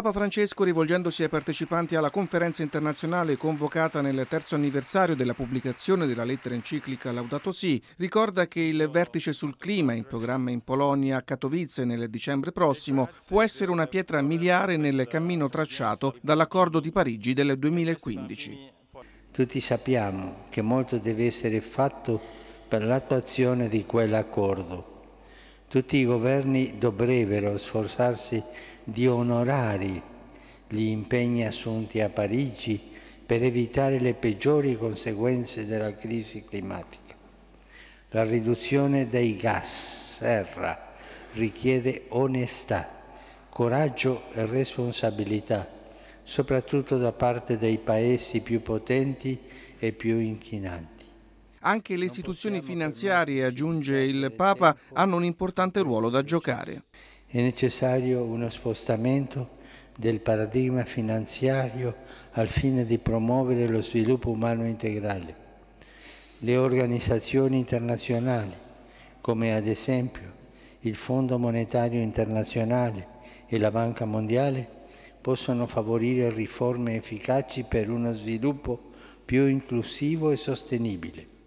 Papa Francesco, rivolgendosi ai partecipanti alla conferenza internazionale convocata nel terzo anniversario della pubblicazione della lettera enciclica Laudato Si, ricorda che il vertice sul clima in programma in Polonia a Katowice nel dicembre prossimo può essere una pietra miliare nel cammino tracciato dall'accordo di Parigi del 2015. Tutti sappiamo che molto deve essere fatto per l'attuazione di quell'accordo tutti i governi dovrebbero sforzarsi di onorare gli impegni assunti a Parigi per evitare le peggiori conseguenze della crisi climatica. La riduzione dei gas serra richiede onestà, coraggio e responsabilità, soprattutto da parte dei paesi più potenti e più inchinanti. Anche le istituzioni finanziarie, aggiunge il Papa, hanno un importante ruolo da giocare. È necessario uno spostamento del paradigma finanziario al fine di promuovere lo sviluppo umano integrale. Le organizzazioni internazionali, come ad esempio il Fondo Monetario Internazionale e la Banca Mondiale, possono favorire riforme efficaci per uno sviluppo più inclusivo e sostenibile.